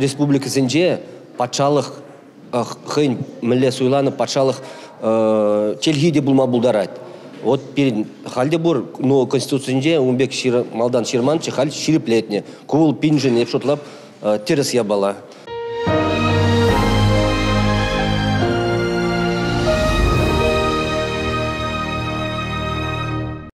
республикасынже патшалық э, хын мілле суйланып патшалық э, челхиде бұлма бұлдарайды вот перед халде бур но конституцияде умбек шир, малдан ширманчы хал шириплетне кул пинжин епшотлап э, терес ябала.